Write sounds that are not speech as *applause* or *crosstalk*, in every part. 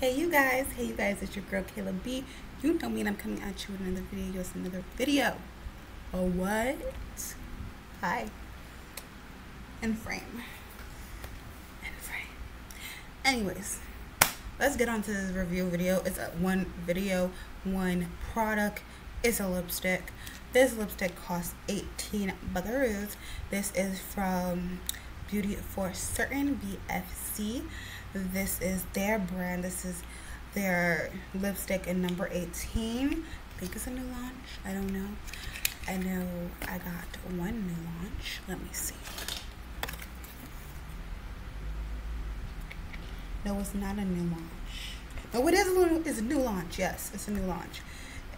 Hey you guys, hey you guys, it's your girl Kayla B. You know me and I'm coming at you with another video. It's another video. A what? Hi. In frame. In frame. Anyways, let's get on to this review video. It's a one video, one product. It's a lipstick. This lipstick costs 18 buckaroos. This is from Beauty for Certain BFC. This is their brand. This is their lipstick in number 18. I think it's a new launch. I don't know. I know I got one new launch. Let me see. No, it's not a new launch. No, it is a new, it's a new launch. Yes, it's a new launch.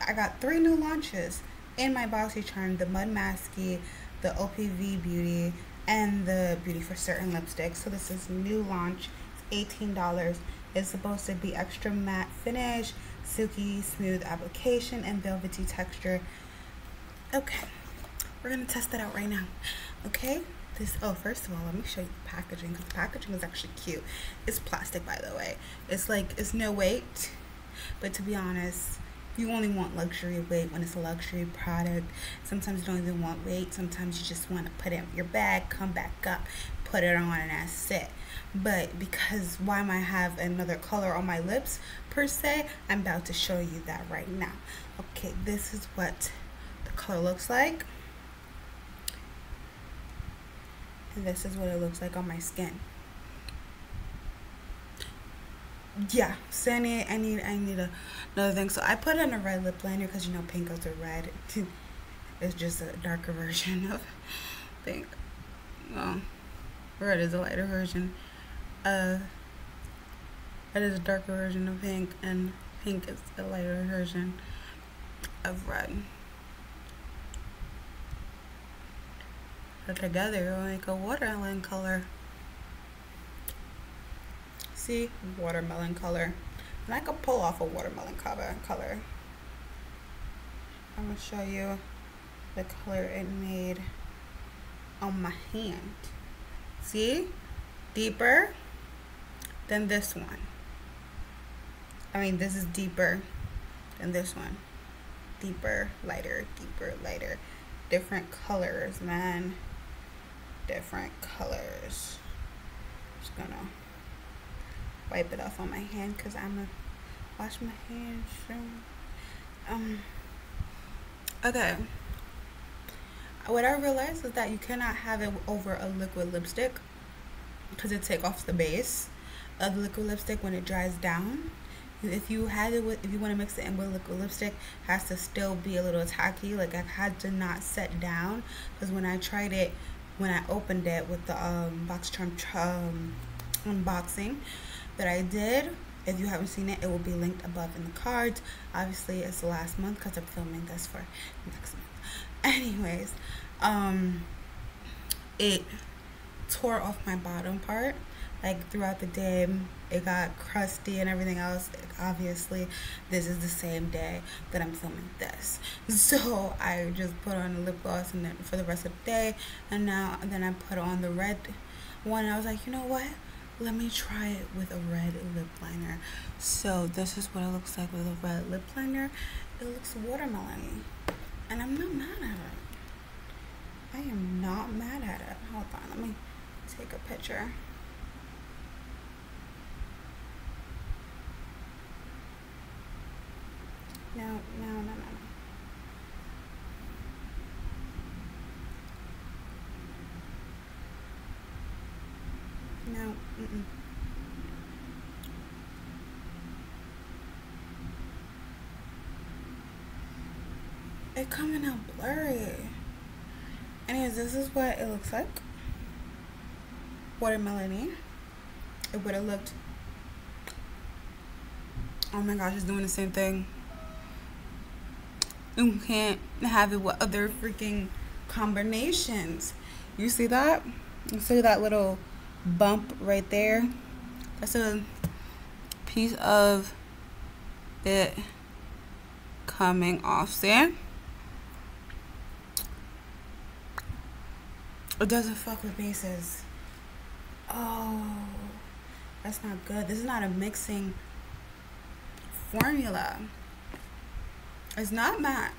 I got three new launches in my BoxyCharm: The Mud Masky, the OPV Beauty, and the Beauty for Certain lipstick. So this is new launch. $18. It's supposed to be extra matte finish, silky smooth application, and velvety texture. Okay, we're gonna test it out right now. Okay, this, oh, first of all, let me show you the packaging, because the packaging is actually cute. It's plastic, by the way. It's like, it's no weight, but to be honest, you only want luxury weight when it's a luxury product. Sometimes you don't even want weight. Sometimes you just want to put it in your bag, come back up, put it on, and that's it. But because why am I have another color on my lips per se, I'm about to show you that right now. Okay, this is what the color looks like. And this is what it looks like on my skin. yeah so I need I need I need a, another thing so I put in a red lip liner because you know pink goes to red *laughs* it's just a darker *laughs* version of pink well red is a lighter version. Uh red is a darker version of pink and pink is a lighter version of red. But together it'll make a watermelon color. See? Watermelon color. And I could pull off a watermelon color color. I'm gonna show you the color it made on my hand see? Deeper than this one. I mean this is deeper than this one. Deeper lighter deeper lighter. Different colors man. Different colors. Just gonna wipe it off on my hand because I'm gonna wash my hands. Soon. Um, okay. What I realized is that you cannot have it over a liquid lipstick because it take off the base of the liquid lipstick when it dries down. If you had it with, if you want to mix it in with liquid lipstick, has to still be a little tacky. Like I had to not set down because when I tried it, when I opened it with the um, Box Charm um, unboxing, that I did. If you haven't seen it, it will be linked above in the cards. Obviously, it's the last month because I'm filming this for next month. *laughs* Anyways, um, it tore off my bottom part. Like throughout the day, it got crusty and everything else. Obviously, this is the same day that I'm filming this. *laughs* So I just put on a lip gloss and then for the rest of the day. And now, then I put on the red one. I was like, you know what? Let me try it with a red lip liner. So this is what it looks like with a red lip liner. It looks watermelon and i'm not mad at it. I am not mad at it. Hold on let me take a picture. No no no no. Mm -mm. It coming out blurry. Anyways, this is what it looks like. Watermelony. It would have looked. Oh my gosh, it's doing the same thing. You can't have it with other freaking combinations. You see that? You see that little bump right there. That's a piece of it coming off. See? It doesn't fuck with bases. Oh, that's not good. This is not a mixing formula. It's not matte.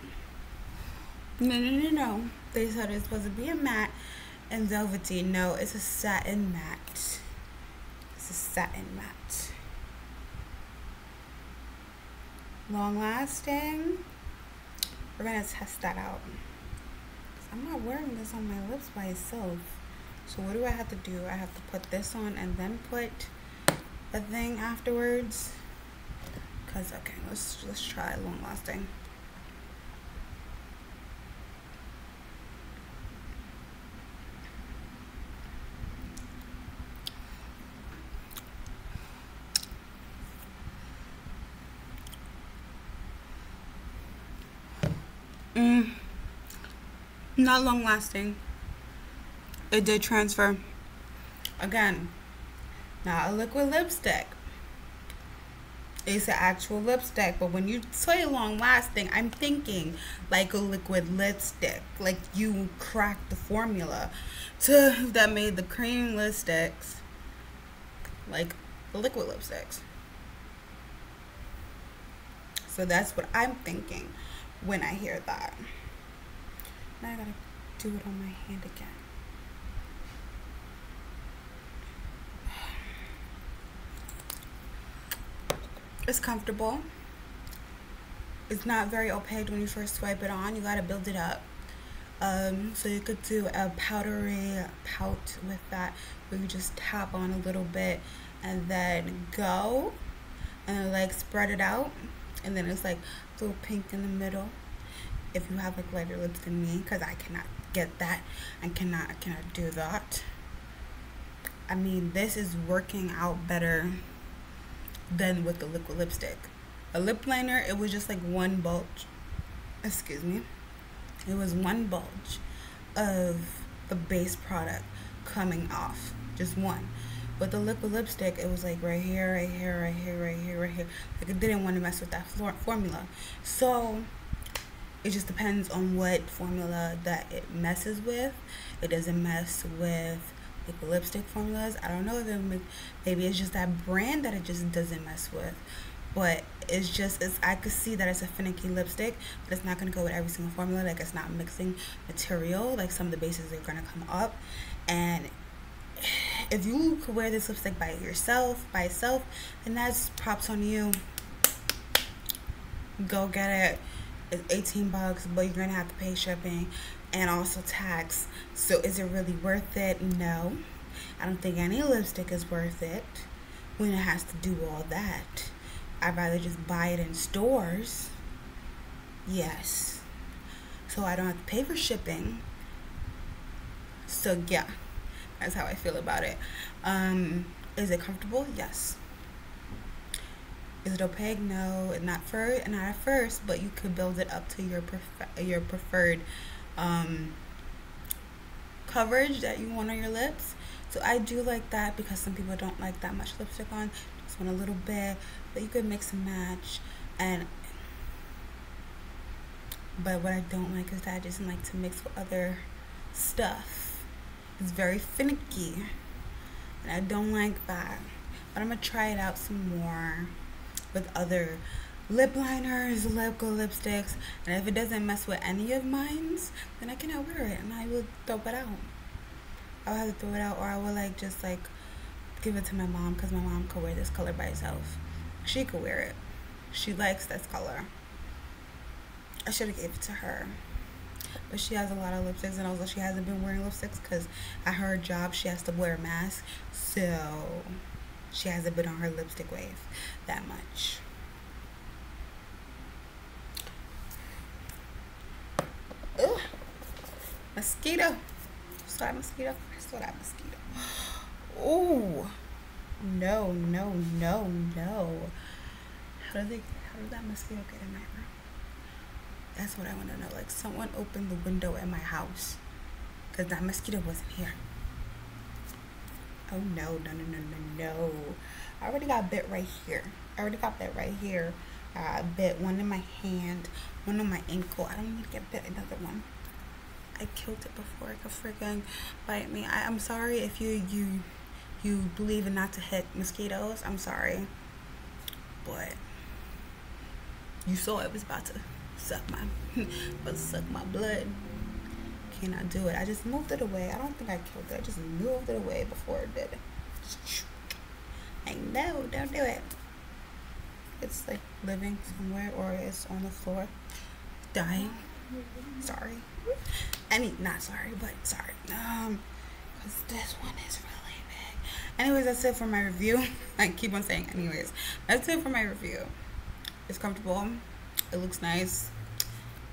No, no, no, no. They said it's supposed to be a matte and velvety. No, it's a satin matte. It's a satin matte. Long lasting. We're gonna test that out. I'm not wearing this on my lips by itself. So what do I have to do? I have to put this on and then put a thing afterwards. Cause okay, let's let's try long lasting. Mm, not long lasting. It did transfer. Again, not a liquid lipstick. It's an actual lipstick, but when you say long lasting, I'm thinking like a liquid lipstick. Like you cracked the formula to that made the cream lipsticks like the liquid lipsticks. So that's what I'm thinking when I hear that. Now I gotta do it on my hand again. It's comfortable. It's not very opaque when you first swipe it on. You gotta build it up. Um, so you could do a powdery pout with that where you just tap on a little bit and then go and like spread it out and then it's like a little pink in the middle if you have like lighter lips than me because I cannot get that. I cannot I cannot do that. I mean this is working out better than with the liquid lipstick. A lip liner it was just like one bulge. Excuse me. It was one bulge of the base product coming off. Just one. But the liquid lipstick, it was like right here, right here, right here, right here, right here. Like it didn't want to mess with that formula. So it just depends on what formula that it messes with. It doesn't mess with like lipstick formulas. I don't know if it maybe it's just that brand that it just doesn't mess with. But it's just it's I could see that it's a finicky lipstick, but it's not gonna go with every single formula. Like it's not mixing material. Like some of the bases are gonna come up, and if you could wear this lipstick by yourself, by itself, then that's props on you. Go get it. It's 18 bucks, but you're gonna have to pay shipping and also tax. So is it really worth it? No. I don't think any lipstick is worth it when it has to do all that. I'd rather just buy it in stores. Yes. So I don't have to pay for shipping. So yeah. That's how I feel about it. Um, is it comfortable? Yes. Is it opaque? No, not for not at first, but you could build it up to your prefer your preferred um, coverage that you want on your lips. So I do like that because some people don't like that much lipstick on. Just want a little bit, but you could mix and match. And but what I don't like is that I just like to mix with other stuff. It's very finicky. And I don't like that. But I'm to try it out some more with other lip liners, lip glow lipsticks. And if it doesn't mess with any of mines, then I cannot wear it. And I will throw it out. I'll have to throw it out or I will like just like give it to my mom because my mom could wear this color by itself. She could wear it. She likes this color. I should have gave it to her but she has a lot of lipsticks and also she hasn't been wearing lipsticks because at her job she has to wear a mask so she hasn't been on her lipstick wave that much. Ugh. mosquito. Saw that mosquito. I saw that mosquito. Oh no no no no. How did they how did that mosquito get in my room? That's what I want to know. Like someone opened the window in my house because that mosquito wasn't here. Oh no, no, no, no, no, no. I already got bit right here. I already got bit right here. Uh, I bit one in my hand, one on my ankle. I don't need to get bit another one. I killed it before it could freaking bite me. I, I'm sorry if you you you believe in not to hit mosquitoes. I'm sorry. But You saw it was about to suck my, *laughs* to suck my blood. Cannot do it. I just moved it away. I don't think I killed it. I just moved it away before it did. I know, don't do it. It's like living somewhere or it's on the floor, dying. Sorry. I mean, not sorry, but sorry. Um, because this one is really big. Anyways, that's it for my review. *laughs* I keep on saying, anyways, that's it for my review. It's comfortable. It looks nice.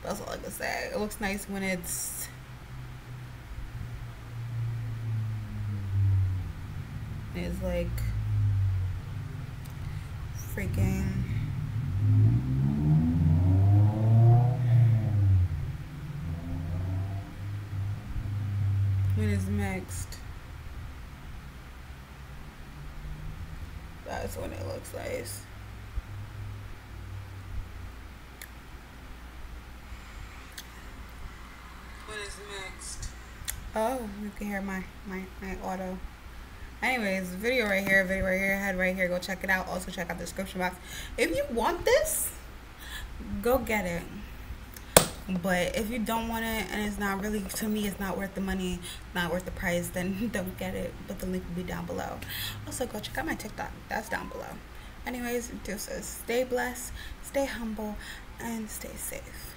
That's all I can say. It looks nice when it's it's like freaking when it's mixed. That's when it looks nice. When it's mixed. Oh you can hear my my, my auto anyways video right here video right here head right here go check it out. Also check out the description box. If you want this go get it. But if you don't want it and it's not really to me it's not worth the money not worth the price then *laughs* don't get it. But the link will be down below. Also go check out my tiktok. That's down below. Anyways deuces. Stay blessed stay humble and stay safe